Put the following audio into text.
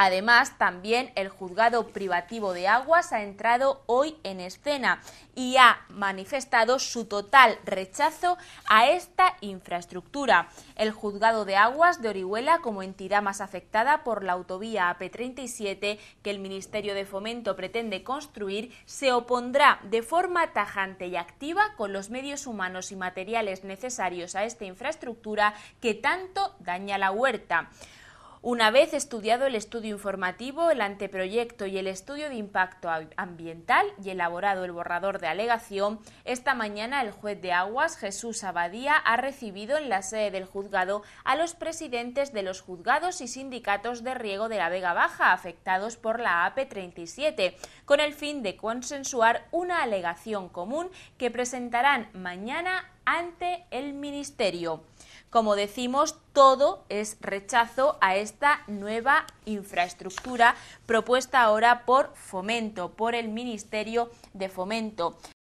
Además, también el juzgado privativo de aguas ha entrado hoy en escena y ha manifestado su total rechazo a esta infraestructura. El juzgado de aguas de Orihuela, como entidad más afectada por la autovía AP37 que el Ministerio de Fomento pretende construir, se opondrá de forma tajante y activa con los medios humanos y materiales necesarios a esta infraestructura que tanto daña la huerta. Una vez estudiado el estudio informativo, el anteproyecto y el estudio de impacto ambiental y elaborado el borrador de alegación, esta mañana el juez de aguas, Jesús Abadía, ha recibido en la sede del juzgado a los presidentes de los juzgados y sindicatos de riego de la Vega Baja afectados por la AP37, con el fin de consensuar una alegación común que presentarán mañana ante el Ministerio. Como decimos, todo es rechazo a esta nueva infraestructura propuesta ahora por Fomento, por el Ministerio de Fomento.